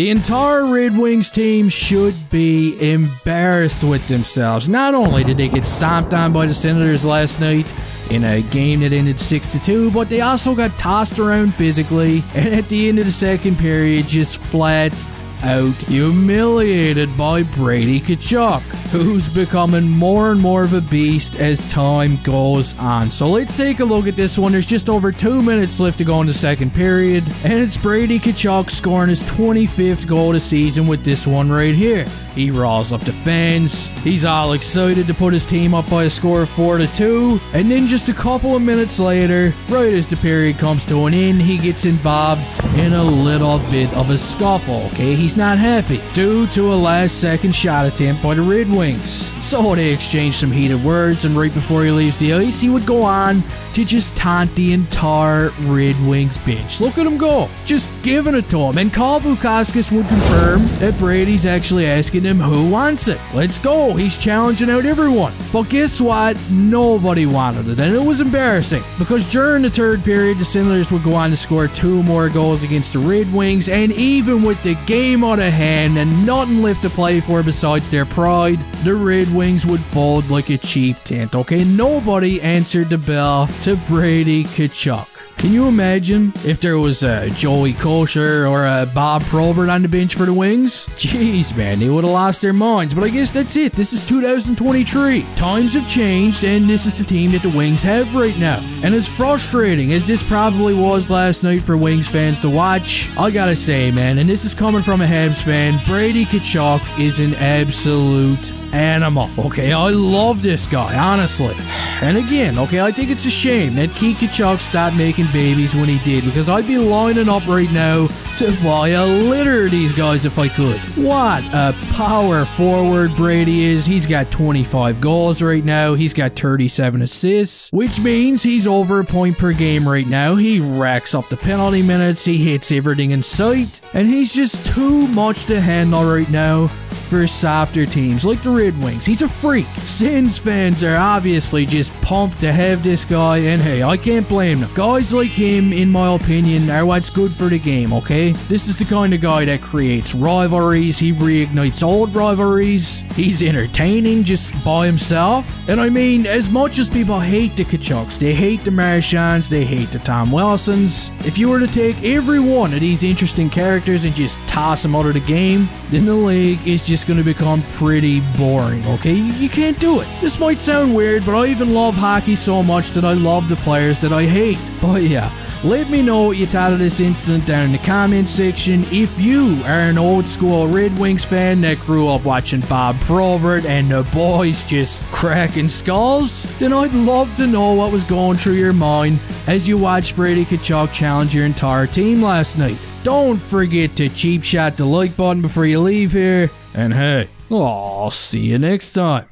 The entire Red Wings team should be embarrassed with themselves. Not only did they get stomped on by the Senators last night in a game that ended 6 to 2, but they also got tossed around physically and at the end of the second period just flat out humiliated by Brady Tkachuk, who's becoming more and more of a beast as time goes on. So let's take a look at this one. There's just over two minutes left to go in the second period, and it's Brady Tkachuk scoring his 25th goal of the season with this one right here. He rolls up the fans. He's all excited to put his team up by a score of 4 to 2. And then just a couple of minutes later, right as the period comes to an end, he gets involved in a little bit of a scuffle. Okay, he's not happy due to a last second shot attempt by the Red Wings. So they exchanged some heated words, and right before he leaves the ice, he would go on to just taunt the entire Red Wings bench. Look at him go, just giving it to him. And Carl Bukauskas would confirm that Brady's actually asking him who wants it. Let's go. He's challenging out everyone. But guess what? Nobody wanted it, and it was embarrassing because during the third period, the Senators would go on to score two more goals against the Red Wings, and even with the game on hand and nothing left to play for besides their pride, the Red Wings would fold like a cheap tent. Okay, nobody answered the bell to Brady Tkachuk. Can you imagine if there was a Joey Kocur or a Bob Probert on the bench for the Wings? Jeez, man, they would have lost their minds. But I guess that's it. This is 2023. Times have changed, and this is the team that the Wings have right now. And as frustrating as this probably was last night for Wings fans to watch, I gotta say, man, and this is coming from a Habs fan, Brady Tkachuk is an absolute animal. Okay, I love this guy, honestly. And again, okay, I think it's a shame that Keith Tkachuk stopped making babies when he did, because I'd be lining up right now to buy a litter of these guys if I could. What a power forward Brady is. He's got 25 goals right now. He's got 37 assists, which means he's over a point per game right now. He racks up the penalty minutes. He hits everything in sight, and he's just too much to handle right now for softer teams like the Red Wings. He's a freak. Sens fans are obviously just pumped to have this guy, and hey, I can't blame them. Guys like him, in my opinion, are what's good for the game, okay? This is the kind of guy that creates rivalries, he reignites old rivalries, he's entertaining just by himself. And I mean, as much as people hate the Tkachuks, they hate the Marchands, they hate the Tom Wilsons, if you were to take every one of these interesting characters and just toss them out of the game, then the league is just going to become pretty boring, okay? You, you can't do it. This might sound weird, but I even love hockey so much that I love the players that I hate. But yeah, let me know what you thought of this incident down in the comment section. If you are an old school Red Wings fan that grew up watching Bob Probert and the boys just cracking skulls, then I'd love to know what was going through your mind as you watched Brady Tkachuk challenge your entire team last night. Don't forget to cheap shot the like button before you leave here. And hey, I'll see you next time.